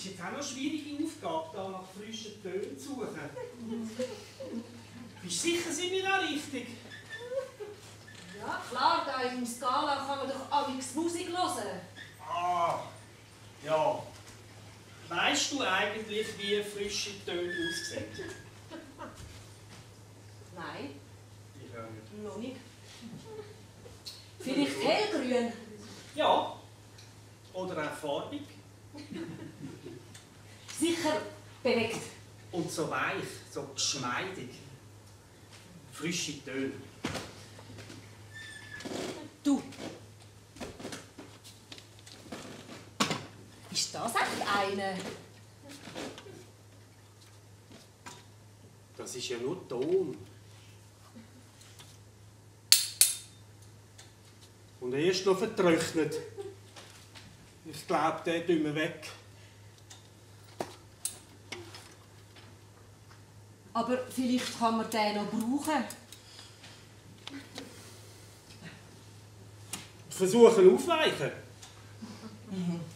ist jetzt auch noch eine schwierige Aufgabe, da nach frischen Tönen zu suchen. Bist du sicher, sind wir da richtig? Ja, klar, da im Skala kann man doch amigs Musik hören. Ah, ja. Weißt du eigentlich, wie frische Töne aussehen? Nein, Ich auch nicht. noch nicht. Vielleicht hellgrün. Ja. Oder auch farbig. Sicher bewegt. Und so weich, so geschmeidig. Frische Töne. Du. Ist das echt eine? Das ist ja nur Ton. Und erst noch vertrocknet. Ich glaube, den tun wir weg. Aber vielleicht kann man den noch brauchen. Versuchen aufweichen. Schlicker!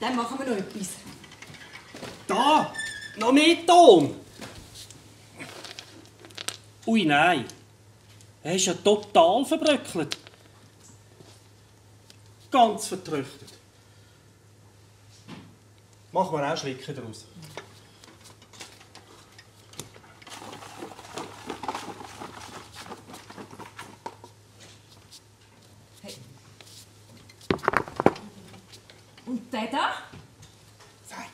Dann machen wir noch etwas. Da! Noch mehr Ton! Ui, nein. Er ist ja total verbröckelt. Ganz vertrocknet. Machen wir auch Schlicken daraus. Hey. Und der da? Sei.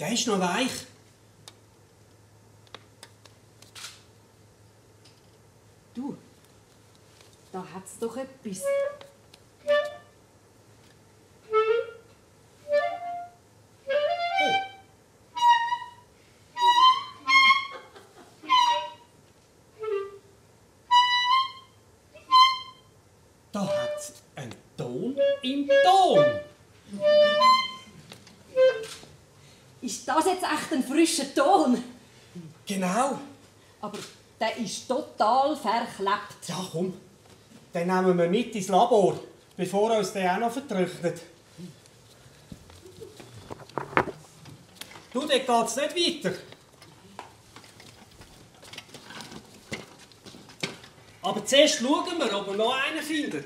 Der ist noch weich. Du, da hat's doch etwas. Jetzt echt ein frischer Ton? Genau. Aber der ist total verklebt. Ja, komm. Den nehmen wir mit ins Labor, bevor uns der auch noch vertrocknet. Du, dort geht's nicht weiter. Aber zuerst schauen wir, ob wir noch einen finden.